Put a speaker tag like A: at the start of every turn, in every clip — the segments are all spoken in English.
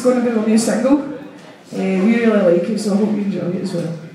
A: It's going to be our new single. Uh, we really like it, so I hope you enjoy it as well.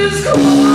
A: It's gone.